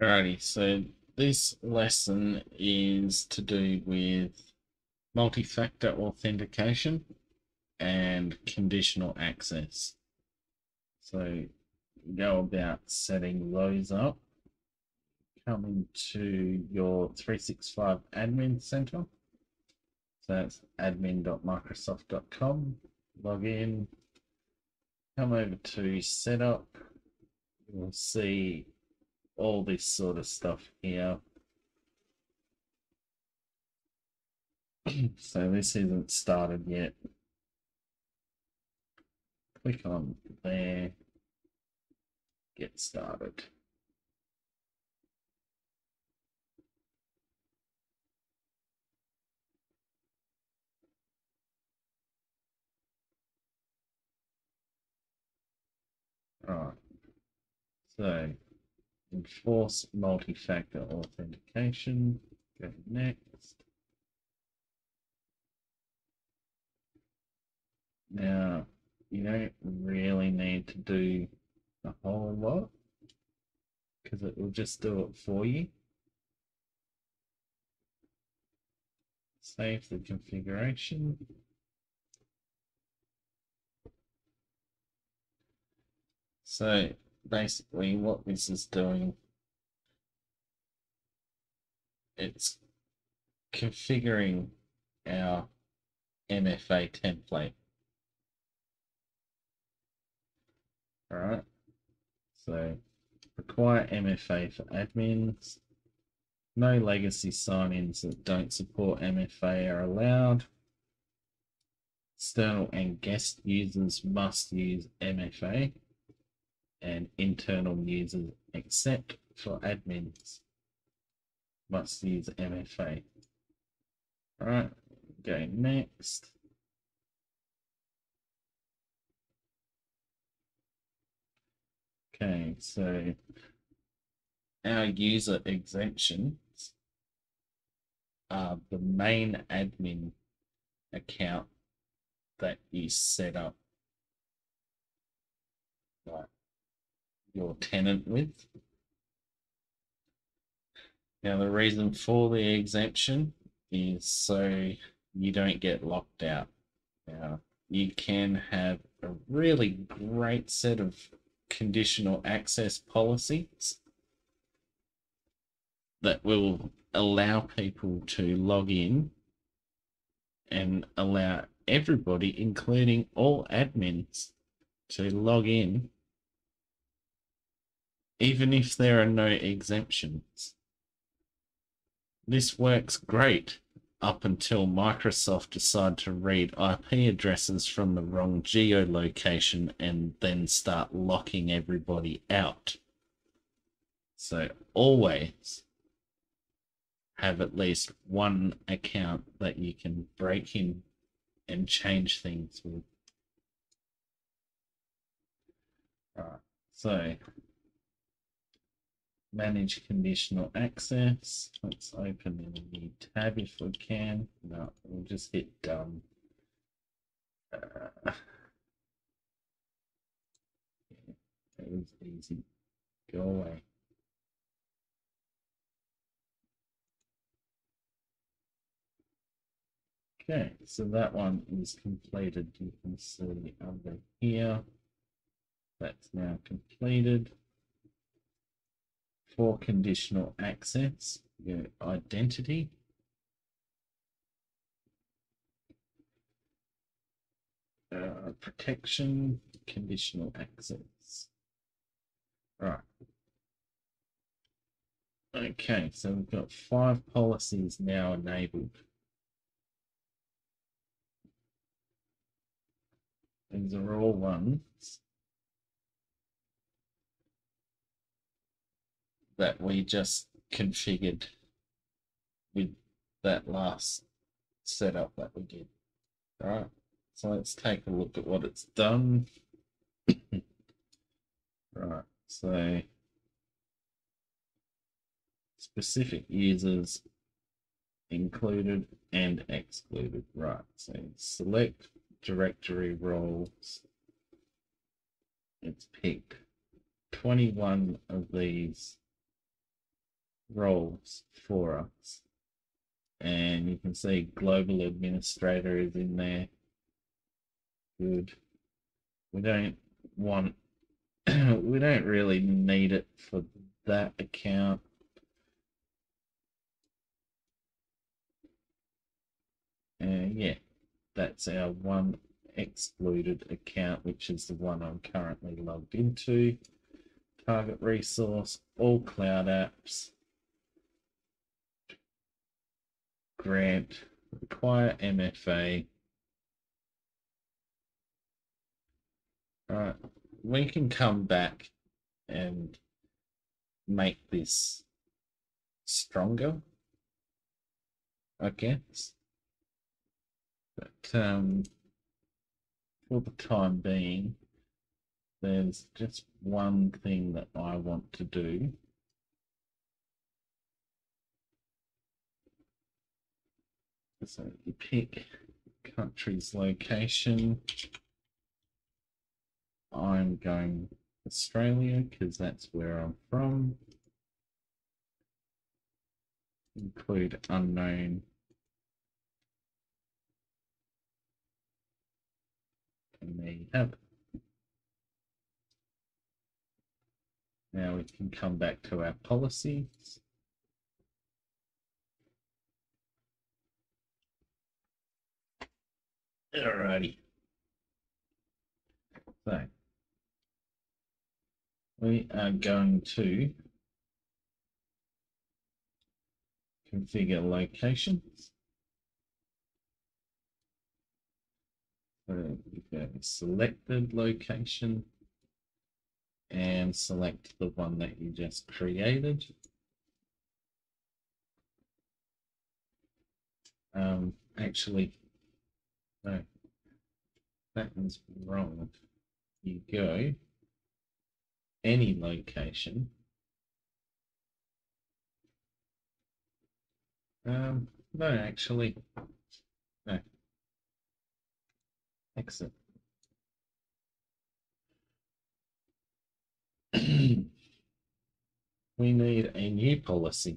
Alrighty, so this lesson is to do with multi-factor authentication and conditional access. So go about setting those up. Come into your 365 admin center. So that's admin.microsoft.com. Log in. Come over to setup. You'll see all this sort of stuff here. so this isn't started yet. Click on there, get started. All right, so enforce multi-factor authentication. Go next. Now, you don't really need to do a whole lot because it will just do it for you. Save the configuration. So basically what this is doing, it's configuring our MFA template. All right, so require MFA for admins. No legacy sign-ins that don't support MFA are allowed. External and guest users must use MFA and internal users except for admins must use MFA. All right, go next. Okay, so our user exemptions are the main admin account that you set up. Right your tenant with. Now, the reason for the exemption is so you don't get locked out. Now, you can have a really great set of conditional access policies that will allow people to log in and allow everybody, including all admins, to log in even if there are no exemptions. This works great up until Microsoft decide to read IP addresses from the wrong geolocation and then start locking everybody out. So always have at least one account that you can break in and change things with. So manage conditional access. Let's open a new tab if we can. No, we'll just hit done. Uh, it was easy. Go away. Okay, so that one is completed. You can see under here. That's now completed for conditional access, your identity. Uh, protection, conditional access. Right. Okay, so we've got five policies now enabled. These are all ones that we just configured with that last setup that we did. All right, so let's take a look at what it's done. right, so specific users included and excluded. Right, so select directory roles. It's picked 21 of these roles for us. And you can see global administrator is in there. Good. We don't want, we don't really need it for that account. And yeah, that's our one excluded account, which is the one I'm currently logged into. Target resource, all cloud apps. Grant, require MFA. Alright, we can come back and make this stronger, I guess. But um, for the time being, there's just one thing that I want to do. So you pick country's location. I'm going Australia because that's where I'm from. Include unknown And there you have. Now we can come back to our policies. Alrighty. So we are going to configure locations. So you go selected location and select the one that you just created. Um, actually, no, that one's wrong. You go any location. Um, no, actually, no. Exit. we need a new policy.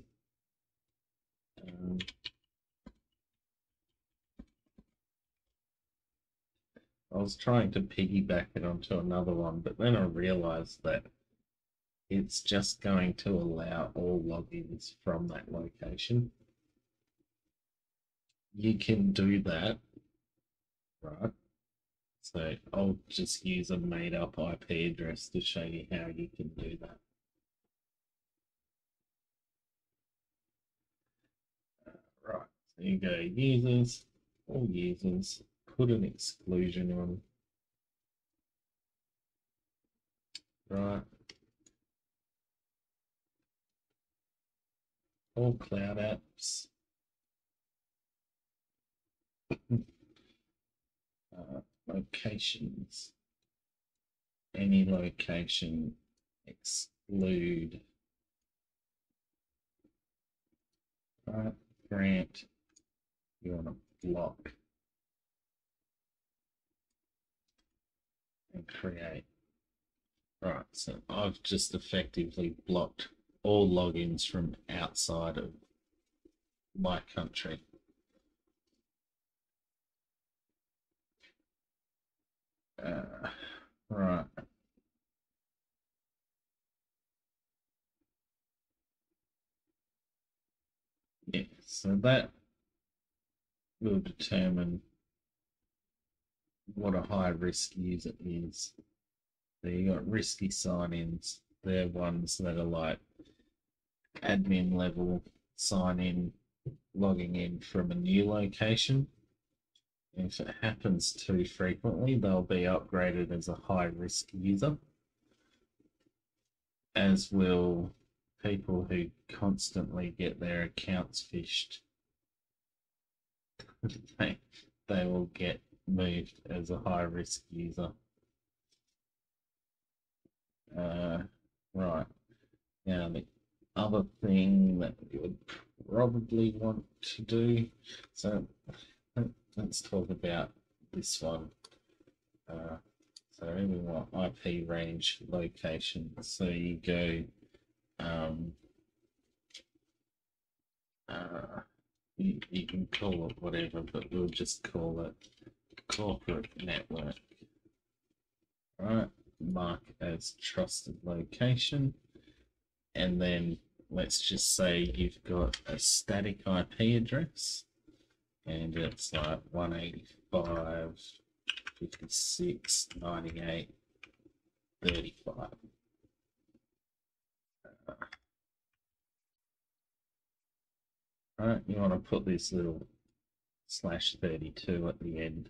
Um, I was trying to piggyback it onto another one, but then I realized that it's just going to allow all logins from that location. You can do that, right? So I'll just use a made up IP address to show you how you can do that. Right, so you go users, all users, put an exclusion on. Right. All cloud apps. uh, locations. Any location exclude. Right, grant. You want to block and create. Right, so I've just effectively blocked all logins from outside of my country. Uh, right. Yeah, so that will determine what a high risk user is. So you got risky sign-ins. They're ones that are like admin level sign in, logging in from a new location. If it happens too frequently, they'll be upgraded as a high risk user, as will people who constantly get their accounts phished. they, they will get moved as a high risk user. Uh, right. Now, the other thing that you would probably want to do, so let's talk about this one. Uh, so we want IP range location. So you go um, uh, you, you can call it whatever, but we'll just call it corporate network. Right, mark as trusted location, and then let's just say you've got a static IP address, and it's like 185, 56, 98, 35. Right, you want to put this little slash 32 at the end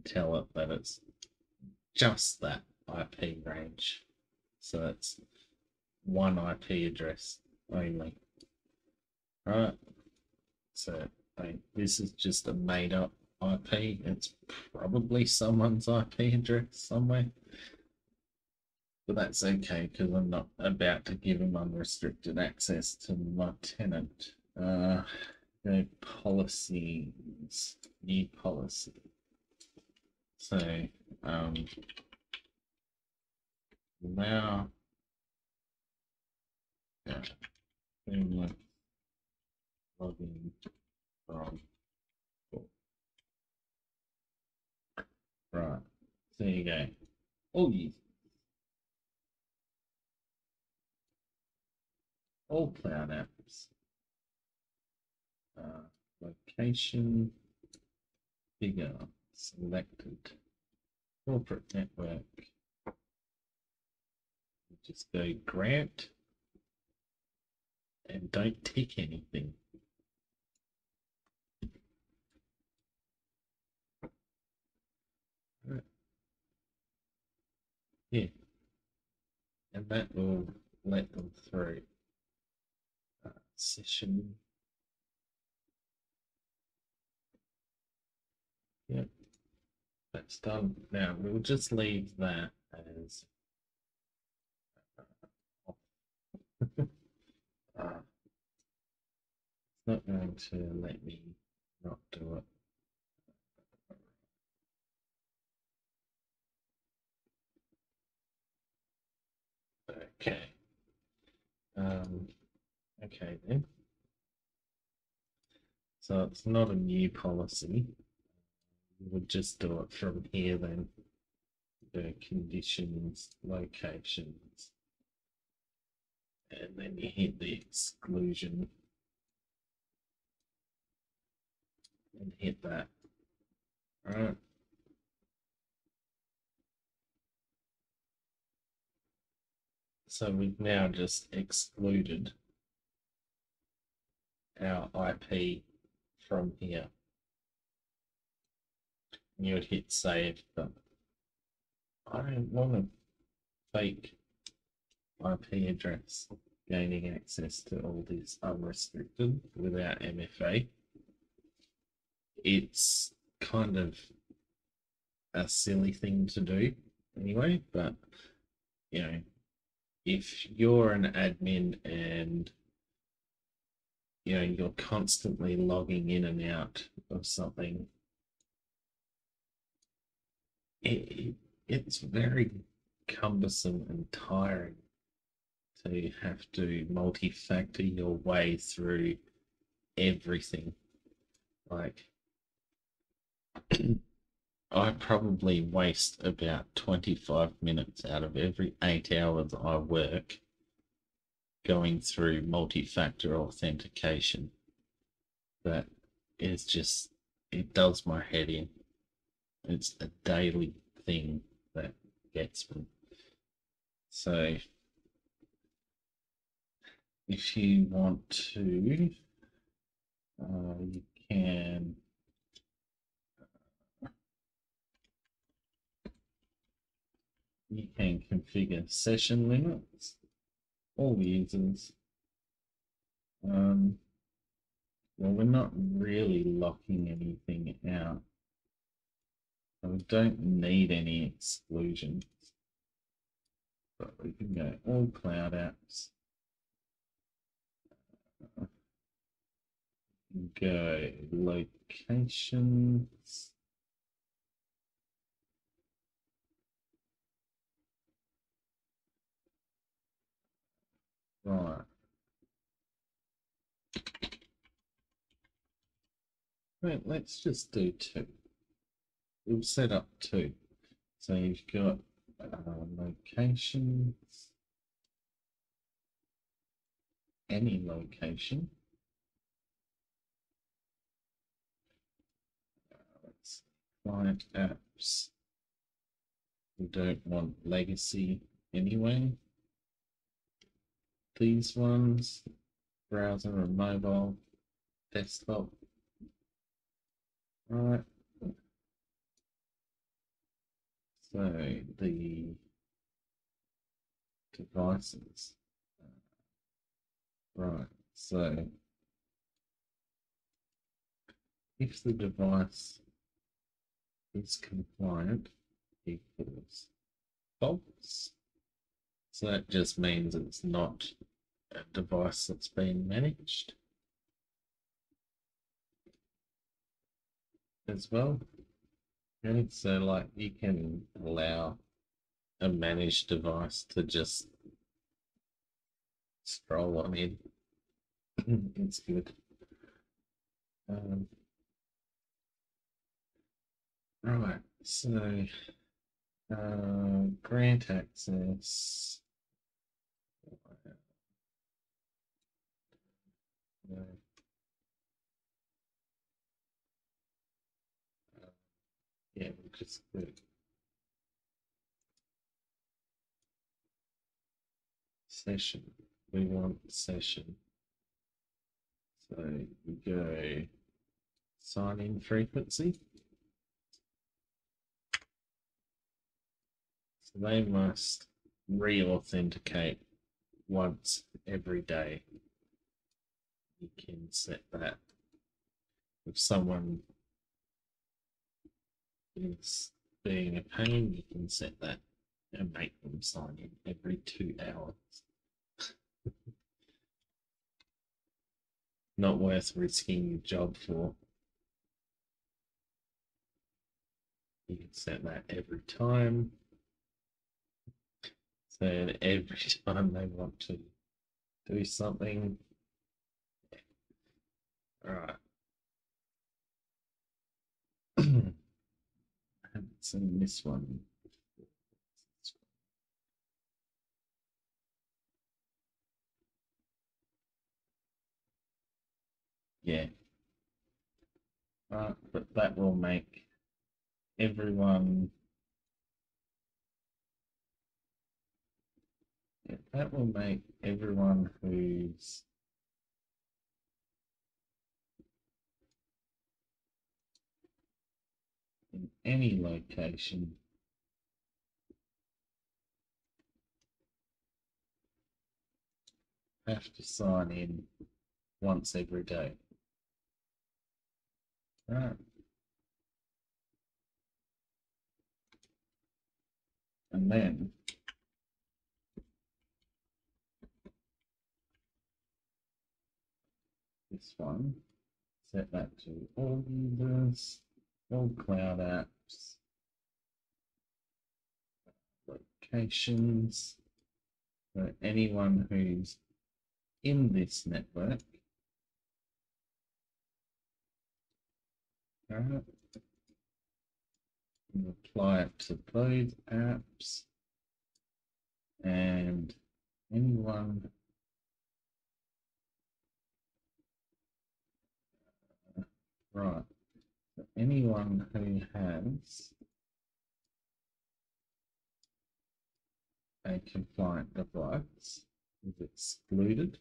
tell it that it's just that IP range. So it's one IP address only. Right, so I, this is just a made up IP. It's probably someone's IP address somewhere. But that's okay because I'm not about to give him unrestricted access to my tenant. Uh, no policies, new policy. So, um, now, yeah, login from Right, there you go. Oh, yes. All cloud apps. Uh, location, figure, selected, corporate network. Just go grant and don't tick anything. Right. Yeah, and that will let them through. Uh, session Yep. That's done. Now we'll just leave that as uh, it's not going to let me not do it. Okay. Um, okay then. So it's not a new policy would just do it from here then. The conditions, locations, and then you hit the exclusion and hit that. Alright. So we've now just excluded our IP from here you would hit save, but I don't want a fake IP address gaining access to all this unrestricted without MFA. It's kind of a silly thing to do anyway, but you know, if you're an admin and you know you're constantly logging in and out of something it, it's very cumbersome and tiring to have to multi-factor your way through everything. Like, I probably waste about 25 minutes out of every eight hours I work going through multi-factor authentication. That is just, it does my head in. It's a daily thing that gets me. So if you want to, uh, you can you can configure session limits, all the users. Um, well, we're not really locking anything. We don't need any exclusions. But we can go all cloud apps. Go locations. Right. Wait, let's just do two. We'll set up two. So you've got uh, locations, any location. Client apps. We don't want legacy anyway. These ones, browser and mobile, desktop. Right. So the devices. Uh, right. So if the device is compliant equals false. So that just means it's not a device that's been managed as well. So like you can allow a managed device to just scroll on in. it's good. Um, right, so uh, grant access. Uh, do session. We want session. So we go sign in frequency. So they must re-authenticate once every day. You can set that. If someone being a pain, you can set that and make them sign in every two hours. Not worth risking your job for. You can set that every time. So every time they want to do something. All right. I this one. Yeah. Uh, but that will make everyone. Yeah, that will make everyone who's any location have to sign in once every day. Right. And then this one, set that to all users, all cloud apps, locations, for anyone who's in this network. Alright. Apply it to those apps. And anyone. Uh, right. so anyone who has a compliant device is excluded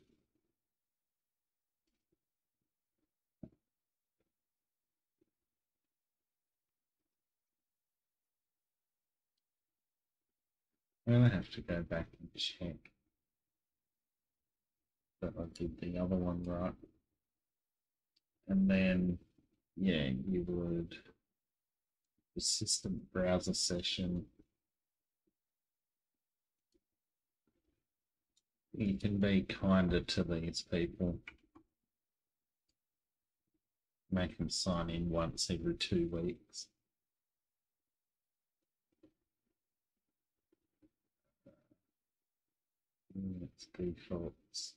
I'm gonna have to go back and check that I did the other one right. And then, yeah, you would persistent browser session. You can be kinder to these people. Make them sign in once every two weeks. It's defaults.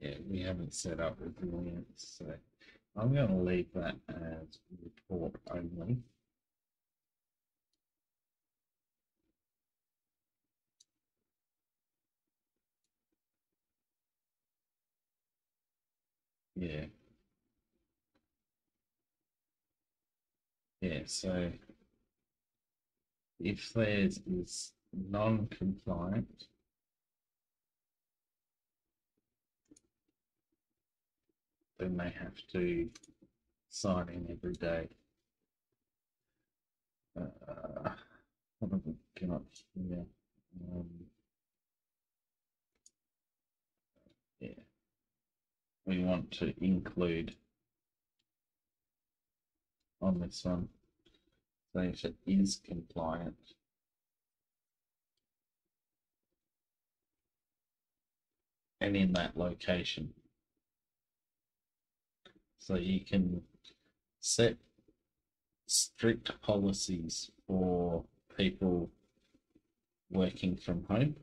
Yeah, we haven't set up with resilience, so I'm going to leave that as report only. Yeah. Yeah, so if theirs is non-compliant, then may have to sign in every day. Uh, what have we got here? Um, yeah, we want to include on this one. So if it is compliant, and in that location. So you can set strict policies for people working from home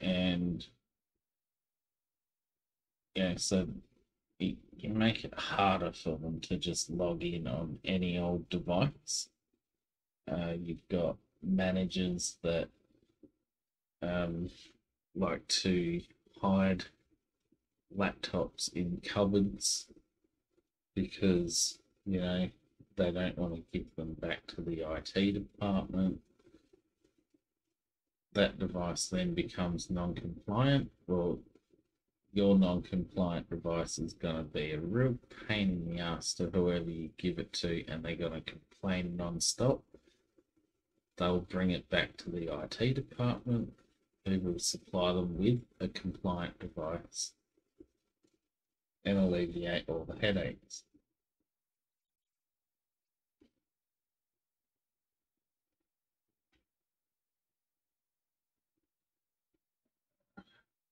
and yeah so you, make it harder for them to just log in on any old device. Uh, you've got managers that um, like to hide laptops in cupboards because you know they don't want to give them back to the IT department. That device then becomes non-compliant. Well, your non-compliant device is going to be a real pain in the ass to whoever you give it to, and they're going to complain non-stop. They'll bring it back to the IT department, who will supply them with a compliant device and alleviate all the headaches.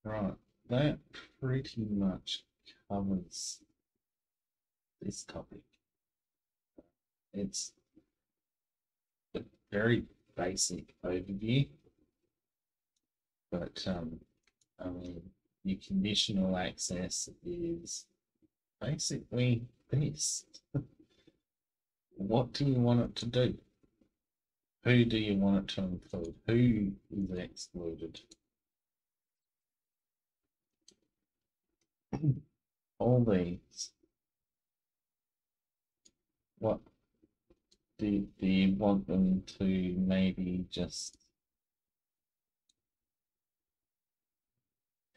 Right, that pretty much covers this topic. It's a very basic overview, but um, I mean, your conditional access is basically this. what do you want it to do? Who do you want it to include? Who is excluded? All these. What do, do you want them to maybe just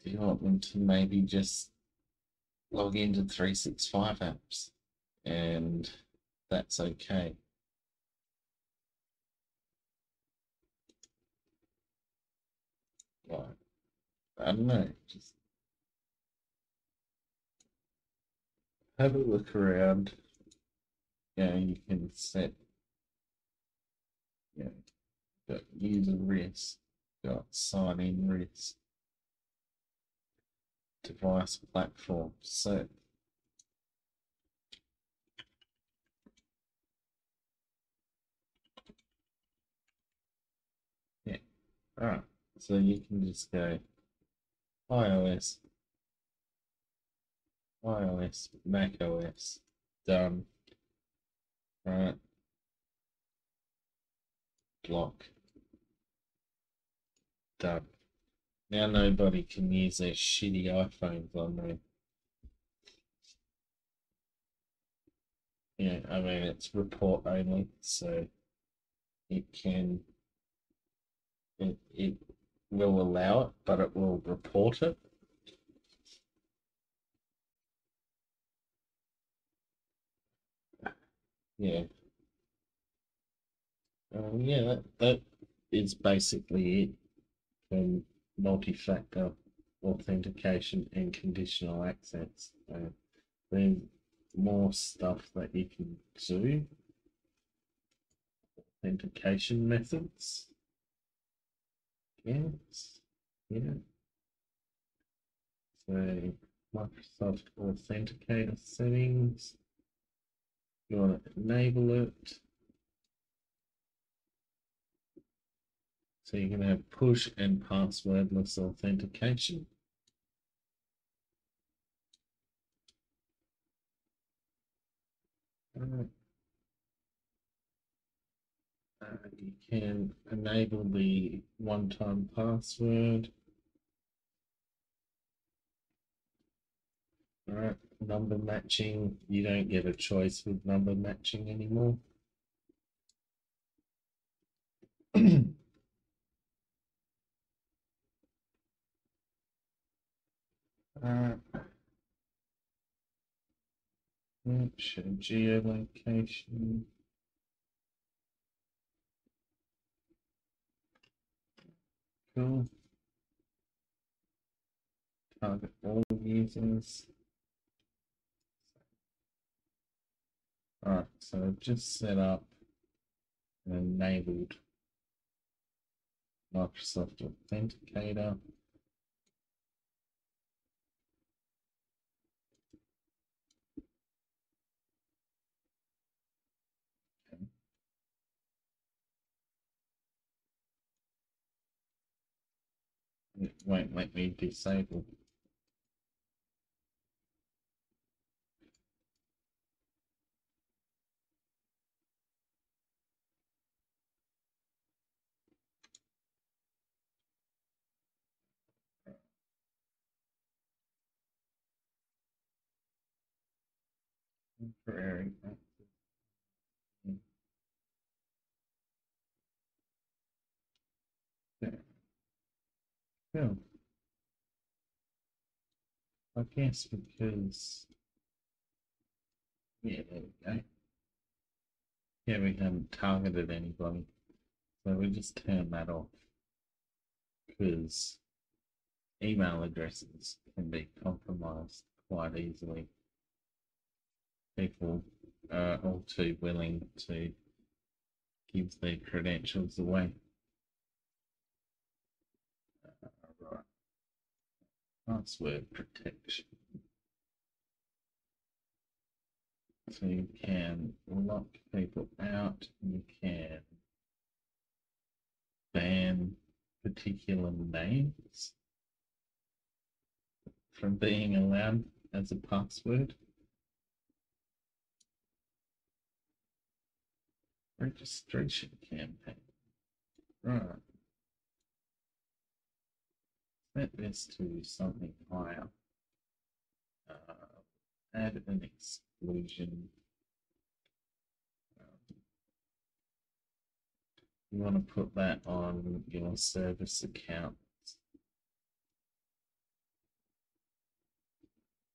do you want them to maybe just log into 365 apps and that's okay. Right. I don't know, just have a look around. Yeah, you can set yeah, got user risk, got sign in risk device platform. So yeah, all right. So you can just go iOS, iOS, Mac OS, done. Right. Block. Done. Now nobody can use their shitty iPhones on there. Yeah, I mean, it's report only, so it can, it, it will allow it, but it will report it. Yeah. Um, yeah, that, that is basically it. Um, multi-factor authentication and conditional access. Uh, there's more stuff that you can do. Authentication methods. Yes. Yeah. So Microsoft Authenticator settings. You want to enable it. So you can have push and passwordless authentication. Uh, you can enable the one-time password. All right, number matching, you don't get a choice with number matching anymore. Alright. Yep, show geolocation. Cool. Target all users. Alright, so I've just set up and enabled Microsoft Authenticator. Won't let me disable. Temporary access. Hmm. There. I guess because yeah, there we go. Yeah, we haven't targeted anybody. So we just turn that off. Because email addresses can be compromised quite easily. People are all too willing to give their credentials away. Uh, right. Password protection. So you can lock people out, you can ban particular names from being allowed as a password. Registration campaign. Right. Set this to something higher. Uh, add an exclusion. Um, you want to put that on your service account.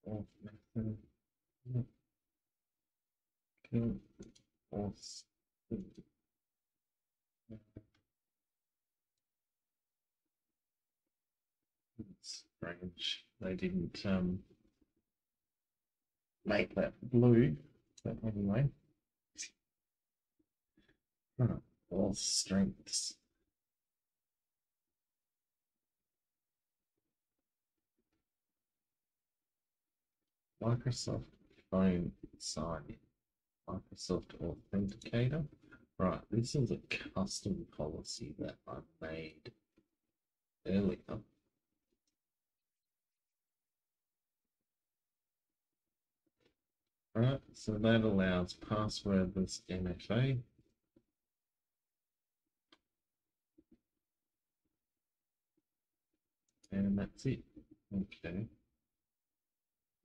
Auth method. Auth. It's strange. They didn't um, make that blue, but anyway. All strengths. Microsoft phone sign. Microsoft Authenticator. Right, this is a custom policy that I made earlier. Right, so that allows passwordless MFA. Eh? And that's it. Okay.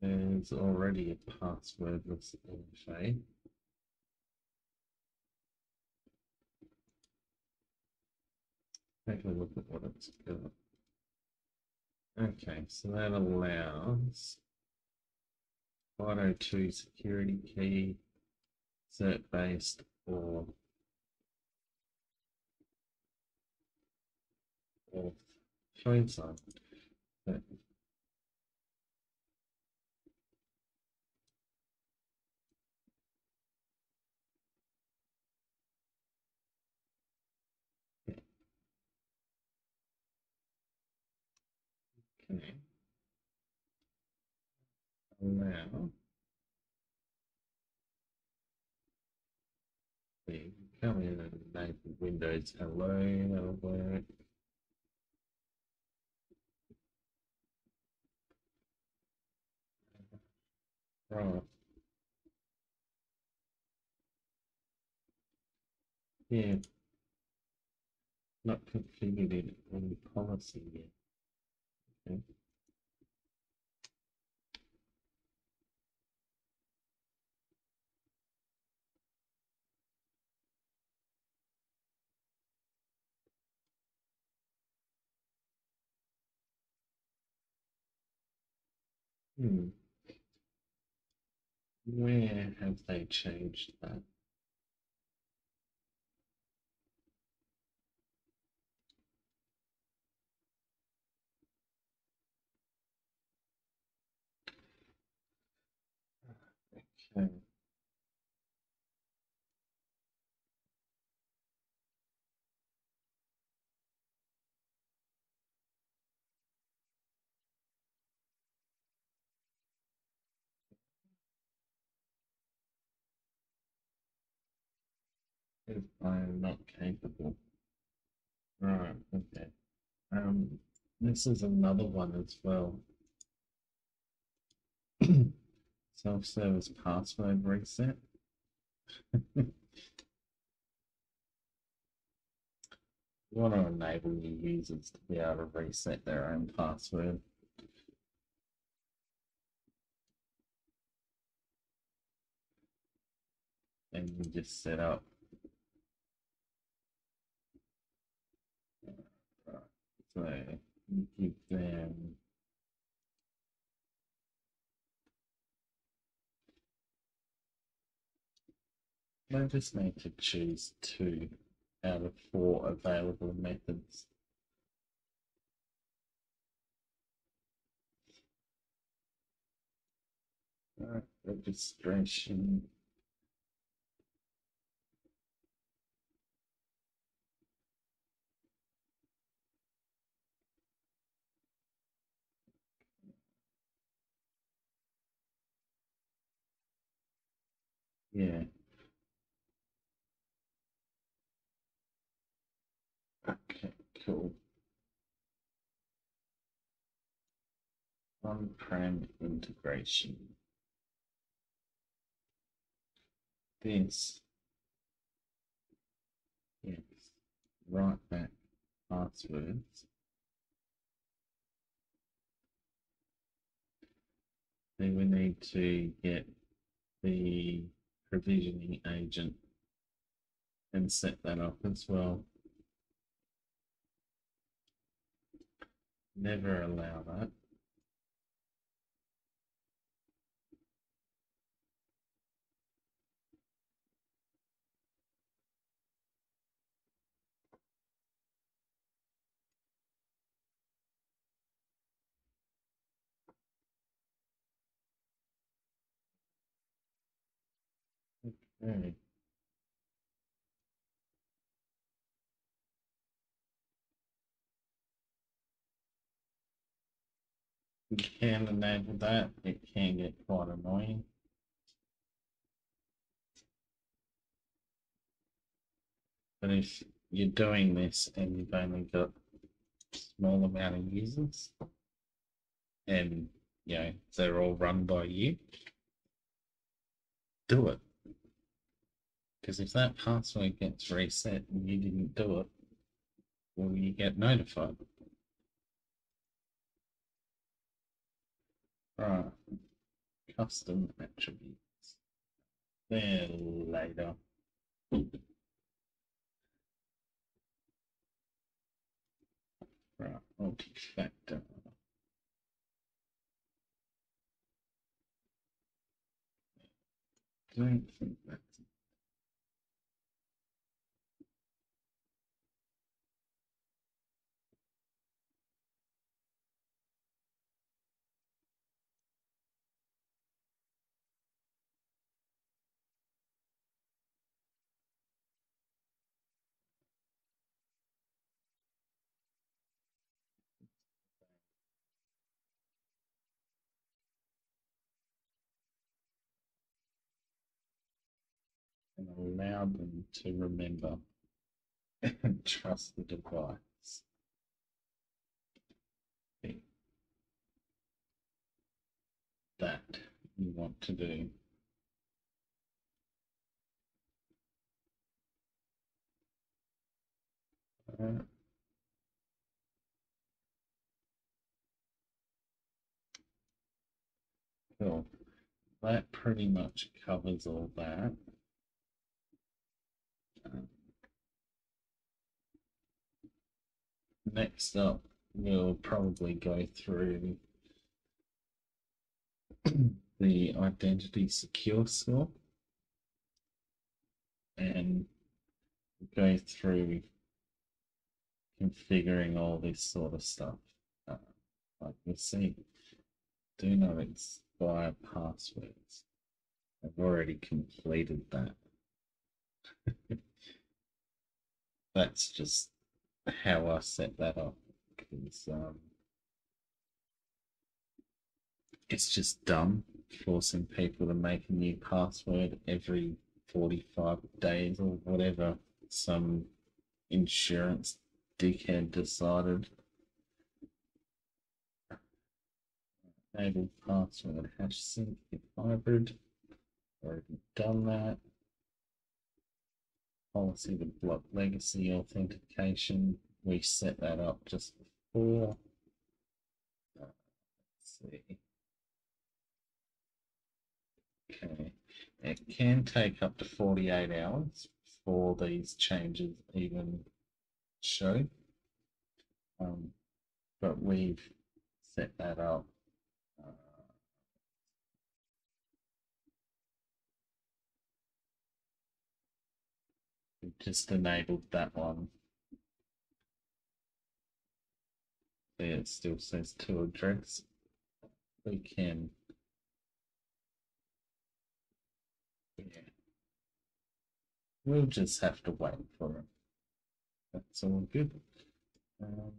There's already a passwordless MFA. Eh? Take a look at what it's got. Okay, so that allows FIDO2 security key, cert based or or phone sign. But Okay. Allow. We come in and enable Windows Hello, that'll work. Right. Yeah. Not configured on policy yet. Okay. Hmm. Where have they changed that? Okay. If I'm not capable. Right, okay. Um, this is another one as well. Self-service password reset. You want to enable your users to be able to reset their own password. And you just set up. Right, So you give them I just need to choose two out of four available methods. Alright, registration. Yeah. Okay, cool. On-prem integration. This. Yes. Write back passwords. Then we need to get the provisioning agent and set that up as well. Never allow that. You can enable that. It can get quite annoying. But if you're doing this and you've only got a small amount of users and you know they're all run by you, do it. Because if that password gets reset and you didn't do it, will you get notified? Right. Custom attributes. There later. Right, multi-factor. Don't think that's and allow them to remember and trust the device. That you want to do. Uh, Cool. That pretty much covers all that. Next up, we'll probably go through the identity secure score and go through configuring all this sort of stuff. Uh, like we see, do not expire passwords. I've already completed that. That's just how I set that up because um, it's just dumb forcing people to make a new password every 45 days or whatever some insurance dickhead decided. Enable password hash sync hybrid. Already done that. Policy to block legacy authentication. We set that up just before. Uh, let's see. Okay. It can take up to 48 hours before these changes even show. Um, but we've set that up. We've just enabled that one. There it still says to address. We can Yeah. We'll just have to wait for it. That's all good. Um,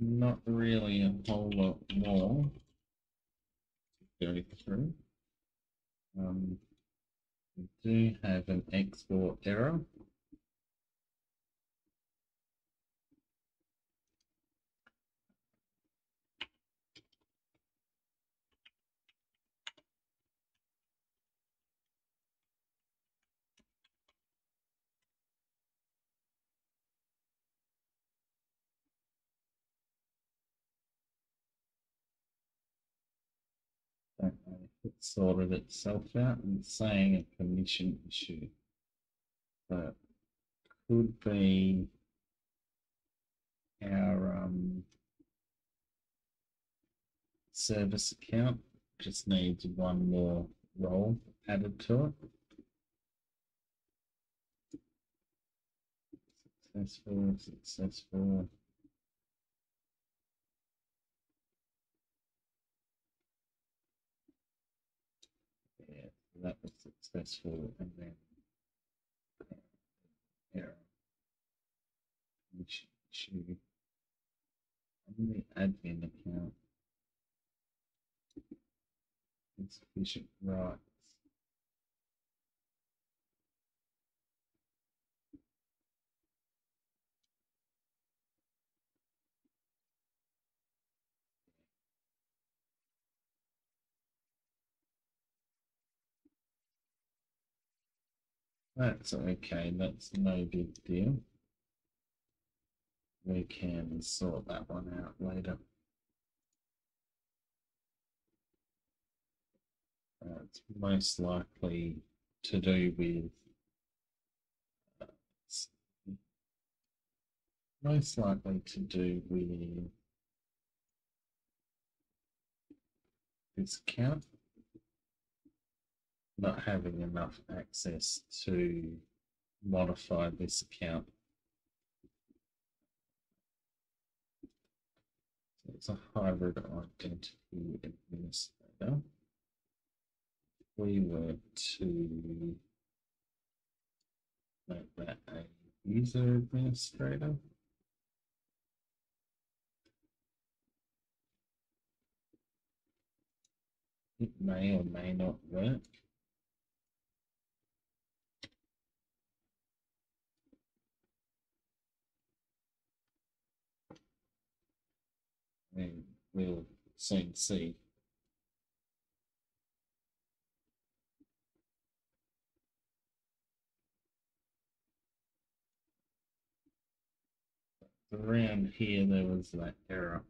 not really a whole lot more to go through. Um, we do have an export error. Don't know if it sorted itself out and saying a permission issue. But could be our um, service account just needs one more role added to it. Successful, successful. Yeah, so that was successful and then uh, error. Which issue on the admin account. Insufficient rights. That's okay, that's no big deal. We can sort that one out later. It's most likely to do with uh, most likely to do with this account not having enough access to modify this account. So it's a hybrid identity administrator. We were to make that a user administrator. It may or may not work. and we'll soon see. around here there was that error.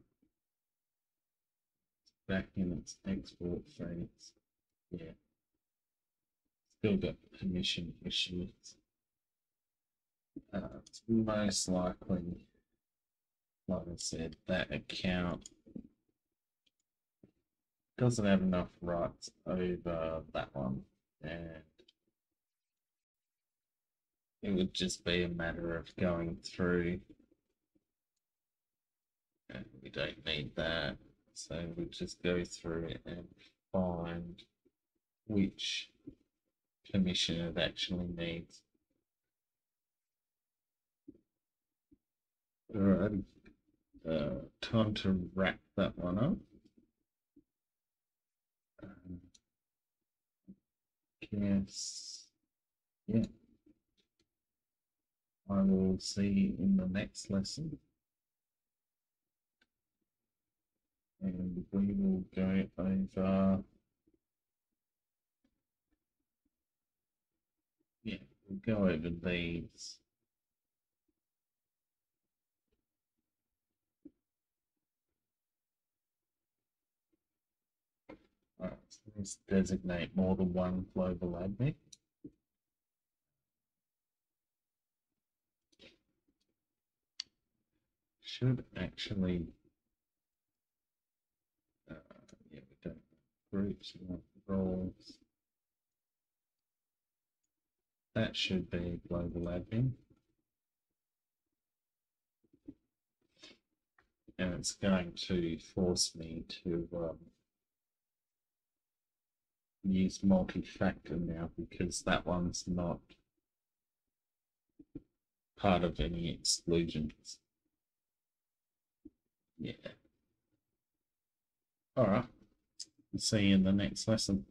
Back in its export phase. Yeah. Still got permission issues. Uh, it's most likely, like I said, that account doesn't have enough rights over that one, and it would just be a matter of going through. And we don't need that, so we just go through and find which permission it actually needs. Alright, uh, time to wrap that one up. Yes. Yeah. I will see in the next lesson. And we will go over. Yeah, we'll go over these. Alright, designate more than one global admin. Should actually, uh, yeah, we don't groups, we want roles. That should be global admin. And it's going to force me to um, use multi-factor now because that one's not part of any exclusions. Yeah. All right. See you in the next lesson.